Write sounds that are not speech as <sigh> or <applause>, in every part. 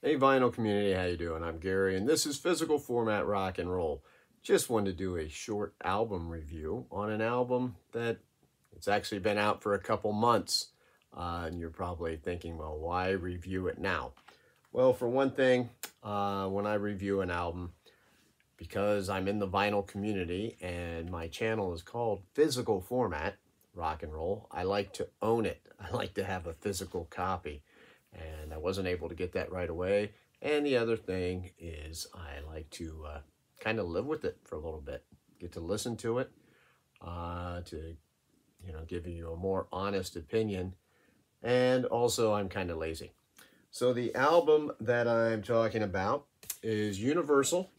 Hey vinyl community, how you doing? I'm Gary and this is Physical Format Rock and Roll. Just wanted to do a short album review on an album that it's actually been out for a couple months. Uh, and you're probably thinking, well, why review it now? Well, for one thing, uh, when I review an album, because I'm in the vinyl community and my channel is called Physical Format Rock and Roll, I like to own it. <laughs> I like to have a physical copy and I wasn't able to get that right away. And the other thing is I like to uh, kind of live with it for a little bit, get to listen to it, uh, to you know give you a more honest opinion, and also I'm kind of lazy. So the album that I'm talking about is Universal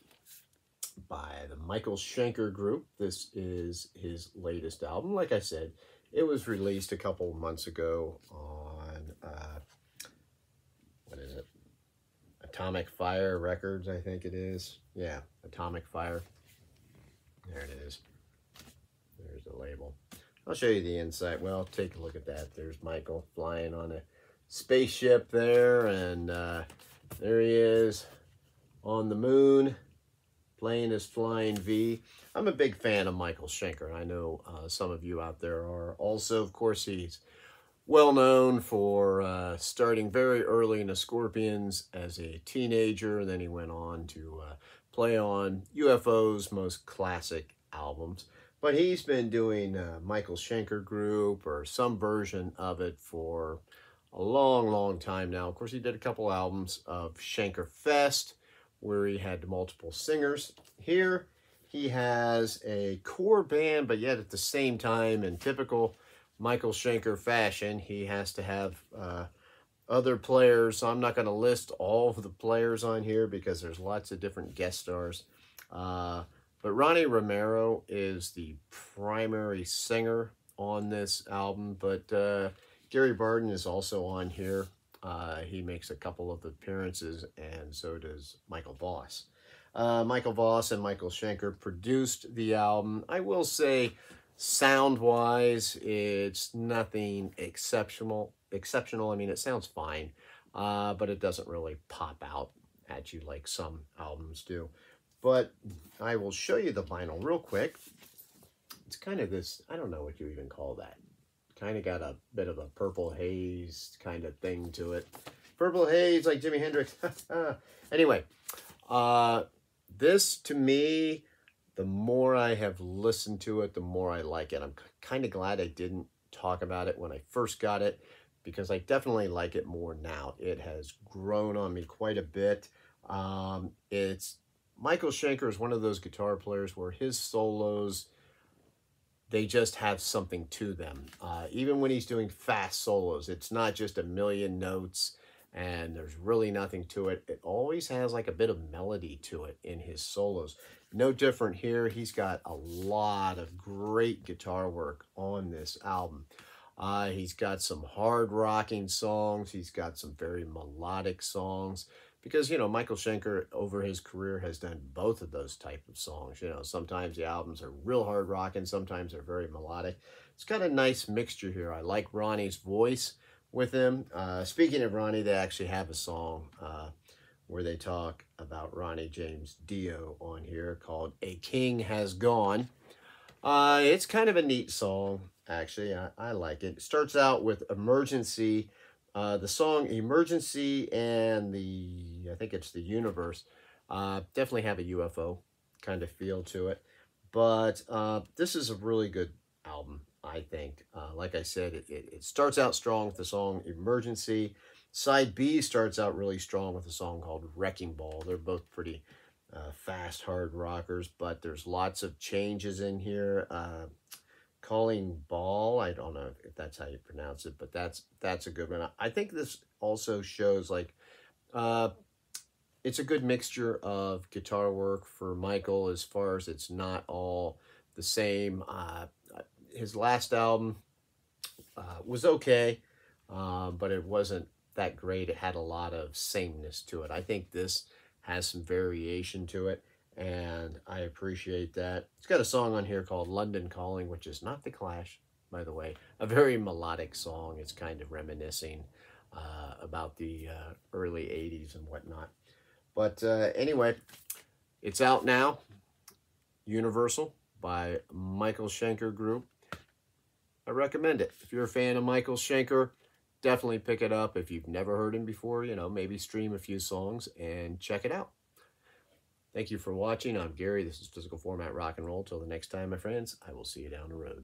by the Michael Schenker Group. This is his latest album. Like I said, it was released a couple months ago on uh, Atomic Fire Records, I think it is. Yeah, Atomic Fire. There it is. There's the label. I'll show you the inside. Well, take a look at that. There's Michael flying on a spaceship there, and uh, there he is on the moon playing his Flying V. I'm a big fan of Michael Schenker. I know uh, some of you out there are also. Of course, he's well known for uh, starting very early in the Scorpions as a teenager. And then he went on to uh, play on UFO's most classic albums. But he's been doing uh, Michael Schenker Group or some version of it for a long, long time now. Of course, he did a couple albums of Schenker Fest where he had multiple singers. Here, he has a core band, but yet at the same time, in typical Michael Schenker fashion, he has to have uh, other players. So I'm not going to list all of the players on here because there's lots of different guest stars. Uh, but Ronnie Romero is the primary singer on this album, but uh, Gary Barden is also on here. Uh, he makes a couple of appearances, and so does Michael Voss. Uh, Michael Voss and Michael Schenker produced the album. I will say Sound wise, it's nothing exceptional. Exceptional. I mean, it sounds fine, uh, but it doesn't really pop out at you like some albums do. But I will show you the vinyl real quick. It's kind of this, I don't know what you even call that. Kind of got a bit of a purple haze kind of thing to it. Purple haze like Jimi Hendrix. <laughs> anyway, uh, this to me the more I have listened to it, the more I like it. I'm kind of glad I didn't talk about it when I first got it because I definitely like it more now. It has grown on me quite a bit. Um, it's Michael Schenker is one of those guitar players where his solos, they just have something to them. Uh, even when he's doing fast solos, it's not just a million notes and there's really nothing to it. It always has like a bit of melody to it in his solos. No different here. He's got a lot of great guitar work on this album. Uh, he's got some hard rocking songs. He's got some very melodic songs because, you know, Michael Schenker over his career has done both of those type of songs. You know, sometimes the albums are real hard rocking. Sometimes they're very melodic. It's got a nice mixture here. I like Ronnie's voice with him. Uh, speaking of Ronnie, they actually have a song uh, where they talk about Ronnie James Dio on here called A King Has Gone. Uh, it's kind of a neat song, actually. I, I like it. It starts out with Emergency. Uh, the song Emergency and the, I think it's the Universe, uh, definitely have a UFO kind of feel to it. But uh, this is a really good album, I think. Uh, like I said, it, it, it starts out strong with the song Emergency. Side B starts out really strong with a song called Wrecking Ball. They're both pretty uh, fast, hard rockers, but there's lots of changes in here. Uh, Calling Ball, I don't know if that's how you pronounce it, but that's that's a good one. I think this also shows like uh, it's a good mixture of guitar work for Michael as far as it's not all the same. Uh, his last album uh, was okay, uh, but it wasn't that great. It had a lot of sameness to it. I think this has some variation to it, and I appreciate that. It's got a song on here called London Calling, which is not The Clash, by the way. A very melodic song. It's kind of reminiscing uh, about the uh, early 80s and whatnot. But uh, anyway, it's out now. Universal by Michael Schenker Group. I recommend it. If you're a fan of Michael Schenker, definitely pick it up. If you've never heard him before, you know, maybe stream a few songs and check it out. Thank you for watching. I'm Gary. This is Physical Format Rock and Roll. Till the next time, my friends, I will see you down the road.